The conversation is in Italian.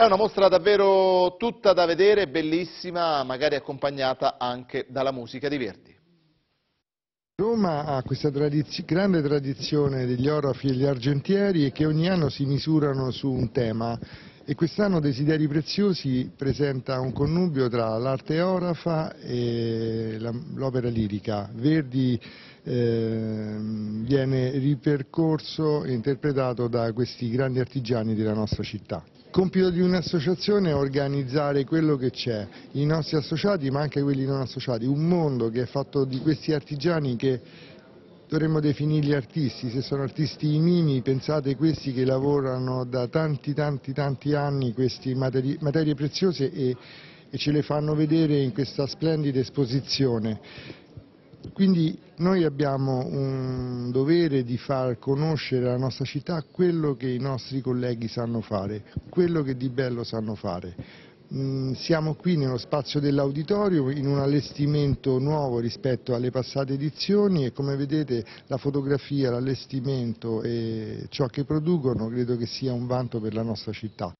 È una mostra davvero tutta da vedere, bellissima, magari accompagnata anche dalla musica di Verdi. Roma ha questa tradiz grande tradizione degli orofi e gli argentieri che ogni anno si misurano su un tema e quest'anno Desideri Preziosi presenta un connubio tra l'arte orafa e l'opera lirica. Verdi eh, viene ripercorso e interpretato da questi grandi artigiani della nostra città. Compito di un'associazione è organizzare quello che c'è, i nostri associati ma anche quelli non associati, un mondo che è fatto di questi artigiani che dovremmo definirli artisti, se sono artisti mimi pensate questi che lavorano da tanti tanti tanti anni queste materie, materie preziose e, e ce le fanno vedere in questa splendida esposizione. Quindi noi abbiamo un dovere di far conoscere alla nostra città quello che i nostri colleghi sanno fare, quello che di bello sanno fare. Mm, siamo qui nello spazio dell'auditorio in un allestimento nuovo rispetto alle passate edizioni e come vedete la fotografia, l'allestimento e ciò che producono credo che sia un vanto per la nostra città.